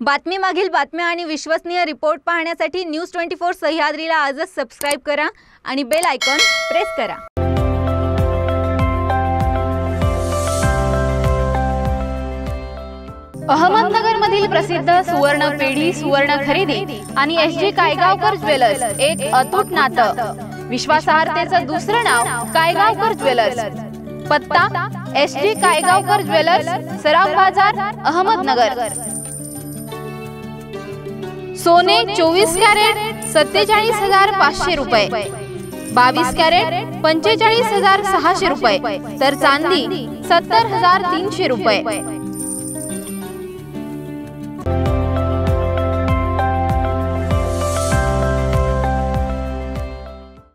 बातमी मागील बातम्या आणि विश्वसनीय रिपोर्ट पाहण्यासाठी न्यूज ट्वेंटी फोर सह्याद्रीला आजच सबस्क्राईब करा आणि बेल आयकॉन प्रेस करा. अहमदनगर मधील प्रसिद्ध सुवर्ण पेढी सुवर्ण खरेदी आणि एस जी कायगावकर ज्वेलर्स एक अतूट नातं. विश्वासार्हतेचं दुसरं नाव कायगावकर ज्वेलर्स. पत्ता S G Kaygaonkar jewellers Saraf Bazar Ahmednagar. सोने चोवीस कॅरेट सत्तेचाळीस हजार पाचशे रुपये. बावीस कॅरेट पंचेचाळीस हजार सहाशे रुपये. तर चांदी सत्तर हजार तीनशे रुपये.